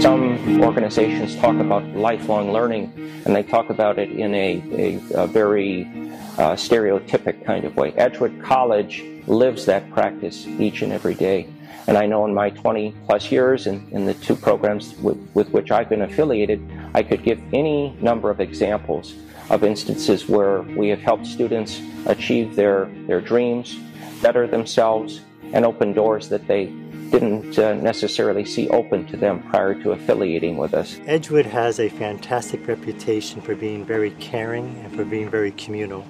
Some organizations talk about lifelong learning and they talk about it in a, a, a very uh, stereotypic kind of way. Edgewood College lives that practice each and every day. And I know in my 20 plus years in, in the two programs with, with which I've been affiliated, I could give any number of examples of instances where we have helped students achieve their, their dreams, better themselves, and open doors that they didn't uh, necessarily see open to them prior to affiliating with us. Edgewood has a fantastic reputation for being very caring and for being very communal.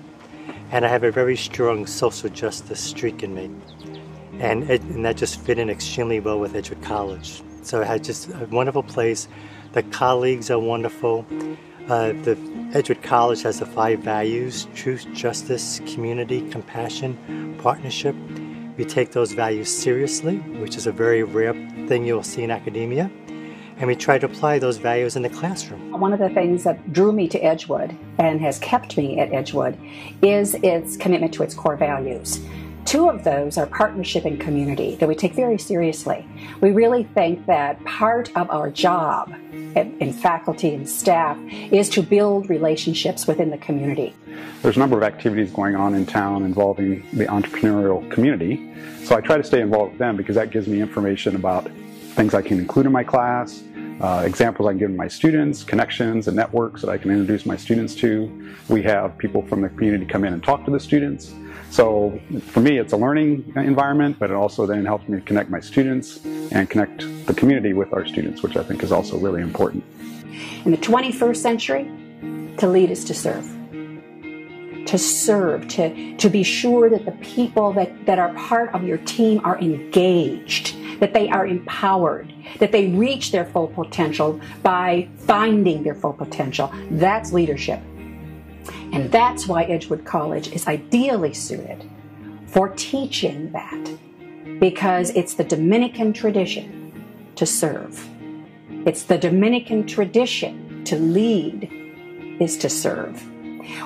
And I have a very strong social justice streak in me. And, it, and that just fit in extremely well with Edgewood College. So it had just a wonderful place. The colleagues are wonderful. Uh, the Edgewood College has the five values truth, justice, community, compassion, partnership. We take those values seriously, which is a very rare thing you'll see in academia, and we try to apply those values in the classroom. One of the things that drew me to Edgewood and has kept me at Edgewood is its commitment to its core values. Two of those are partnership and community that we take very seriously. We really think that part of our job in faculty and staff is to build relationships within the community. There's a number of activities going on in town involving the entrepreneurial community. So I try to stay involved with them because that gives me information about things I can include in my class, uh, examples I can give my students, connections and networks that I can introduce my students to. We have people from the community come in and talk to the students. So for me, it's a learning environment, but it also then helps me connect my students and connect the community with our students, which I think is also really important. In the 21st century, to lead is to serve. To serve, to, to be sure that the people that, that are part of your team are engaged, that they are empowered, that they reach their full potential by finding their full potential. That's leadership. And that's why Edgewood College is ideally suited for teaching that because it's the Dominican tradition to serve. It's the Dominican tradition to lead is to serve.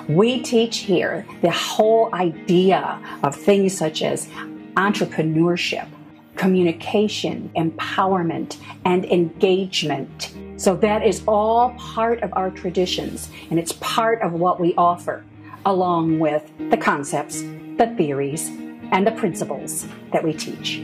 We teach here the whole idea of things such as entrepreneurship, communication, empowerment, and engagement. So that is all part of our traditions, and it's part of what we offer, along with the concepts, the theories, and the principles that we teach.